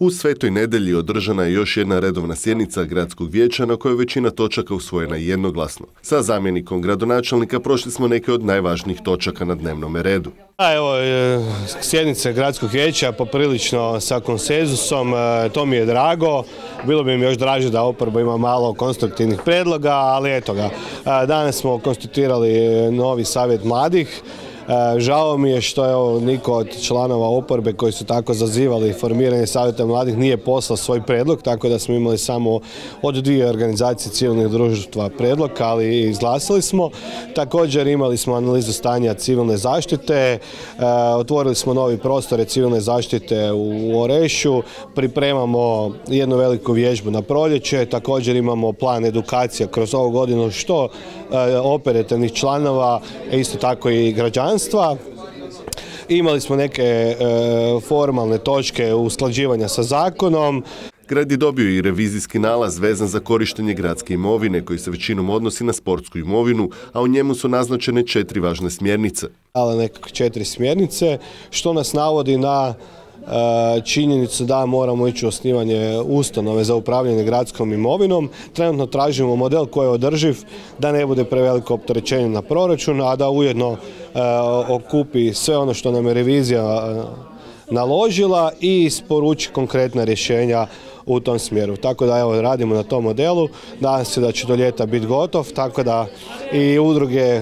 U Svetoj nedelji održana je još jedna redovna sjednica gradskog vijeća na kojoj većina točaka usvojena jednoglasno. Sa zamjenikom gradonačelnika prošli smo neke od najvažnijih točaka na dnevnom redu. Evo, e, sjednice gradskog vijeća poprilično sa konsenzusom, e, to mi je drago. Bilo bi mi još draže da oporba ima malo konstruktivnih predloga, ali eto ga. E, danas smo konstituirali novi savjet mladih. E, žao mi je što je niko od članova oporbe koji su tako zazivali formiranje savjeta mladih nije poslao svoj predlog, tako da smo imali samo od dvije organizacije civilnih društva predlog, ali izglasili smo. Također imali smo analizu stanja civilne zaštite, e, otvorili smo novi prostore civilne zaštite u Orešu, pripremamo jednu veliku vježbu na proljeće, također imamo plan edukacija kroz ovu godinu što e, operativnih članova, isto tako i građana Imali smo neke e, formalne točke usklađivanja sa zakonom. Grad je dobio i revizijski nalaz vezan za korištenje gradske imovine koji se većinom odnosi na sportsku imovinu, a u njemu su naznačene četiri važne smjernice. Ali nekakve četiri smjernice, što nas navodi na E, činjenicu da moramo ići u osnivanje ustanove za upravljanje gradskom imovinom. Trenutno tražimo model koji je održiv, da ne bude preveliko opterećenje na proračun, a da ujedno okupi sve ono što nam je revizija e, naložila i isporuči konkretna rješenja u tom smjeru. Tako da evo radimo na tom modelu, nadam se da će do ljeta biti gotov, tako da i udruge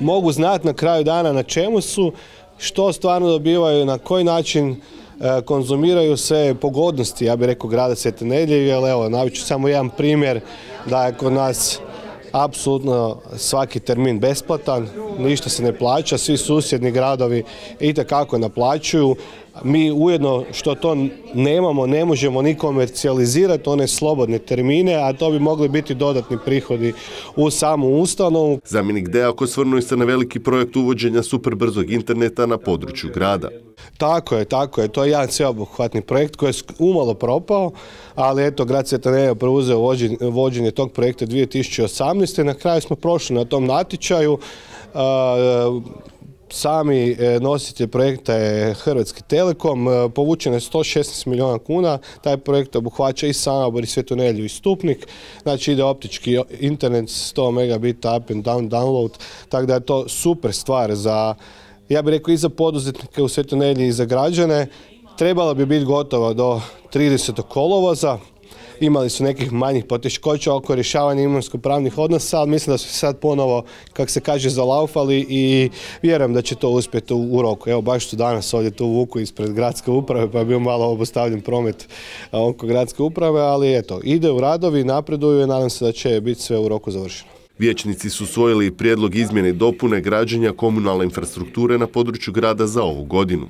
mogu znati na kraju dana na čemu su, što stvarno dobivaju, na koji način E, konzumiraju se pogodnosti, ja bih rekao, grada Svete Nedlje, jer evo, naviću samo jedan primjer da je kod nas apsolutno svaki termin besplatan, ništa se ne plaća, svi susjedni gradovi itekako naplaćuju. Mi ujedno što to nemamo, ne možemo ni komercijalizirati one slobodne termine, a to bi mogli biti dodatni prihodi u samu ustanovu. Zamjenik Dejako osvrnuo se na veliki projekt uvođenja superbrzog interneta na području grada. Tako je, tako je. To je jedan sveobuhvatni projekt koji je umalo propao, ali eto, grad Svetaneja preuzeo vođenje, tog projekta 2018. Na kraju smo prošli na tom natječaju. Sami e, nositelj projekta je Hrvatski telekom, e, povučeno je 116 milijuna kuna, taj projekt obuhvaća i Samobor i Svetonelju i Stupnik, znači ide optički internet 100 megabita up and down download, tako da je to super stvar za ja bih rekao i za poduzetnike u Svetonelji i za građane. Trebala bi biti gotova do 30. kolovoza. Imali su nekih manjih poteškoća oko rješavanja imovinsko-pravnih odnosa, ali mislim da su sad ponovo, kak se kaže, zalaufali i vjerujem da će to uspjeti u, roku. Evo, baš su danas ovdje tu vuku ispred gradske uprave, pa je bio malo obustavljen promet oko gradske uprave, ali eto, ide u radovi, napreduju i nadam se da će biti sve u roku završeno. Vijećnici su usvojili prijedlog izmjene i dopune građenja komunalne infrastrukture na području grada za ovu godinu.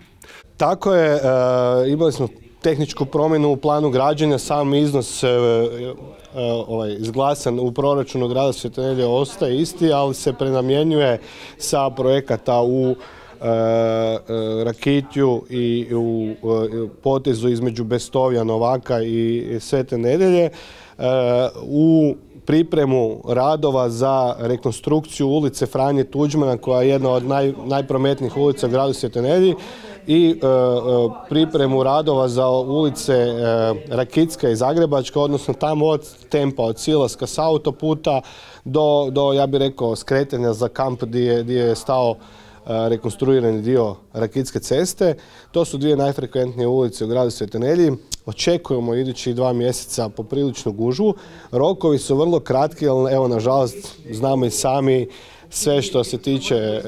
Tako je, e, imali smo tehničku promjenu u planu građenja, sam iznos e, e, ovaj, izglasan u proračunu grada Svetenelje ostaje isti, ali se prenamjenjuje sa projekata u Rakitju i u potezu između Bestovja, Novaka i Svete nedelje u pripremu radova za rekonstrukciju ulice Franje Tuđmana koja je jedna od naj, najprometnijih ulica u gradu Svjetonedi i e, e, pripremu radova za ulice e, Rakitska i Zagrebačka, odnosno tamo od tempa, od Silaska sa autoputa do, do ja bih rekao, skretanja za kamp gdje, gdje je stao rekonstruirani dio Rakitske ceste. To su dvije najfrekventnije ulice u gradu Svetonelji. Očekujemo idućih dva mjeseca popriličnu gužvu. Rokovi su vrlo kratki, ali evo nažalost znamo i sami sve što se tiče e,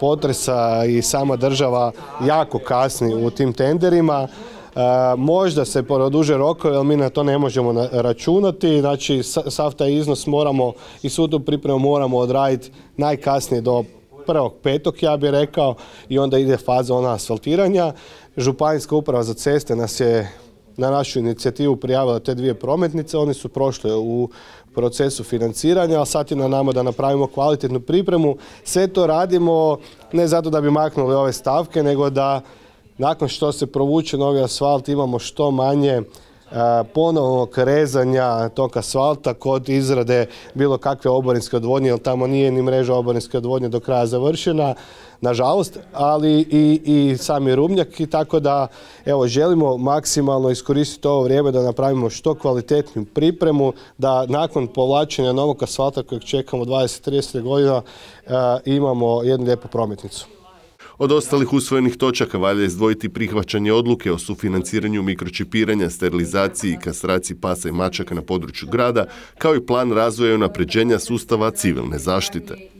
potresa i sama država jako kasni u tim tenderima. E, možda se produže rokovi, ali mi na to ne možemo računati. Znači, sav taj iznos moramo i svu tu pripremu moramo odraditi najkasnije do prvog petog, ja bih rekao, i onda ide faza ona asfaltiranja. Županijska uprava za ceste nas je na našu inicijativu prijavila te dvije prometnice, one su prošle u procesu financiranja, a sad je na nama da napravimo kvalitetnu pripremu. Sve to radimo ne zato da bi maknuli ove stavke, nego da nakon što se provuče novi asfalt imamo što manje ponovnog rezanja tog asfalta kod izrade bilo kakve oborinske odvodnje, jer tamo nije ni mreža oborinske odvodnje do kraja završena, nažalost, ali i, i sami rubnjak i tako da evo želimo maksimalno iskoristiti ovo vrijeme da napravimo što kvalitetniju pripremu, da nakon povlačenja novog asfalta kojeg čekamo 20-30 godina imamo jednu lijepu prometnicu. Od ostalih usvojenih točaka valja izdvojiti prihvaćanje odluke o sufinanciranju mikročipiranja, sterilizaciji i kastraciji pasa i mačaka na području grada, kao i plan razvoja i unapređenja sustava civilne zaštite.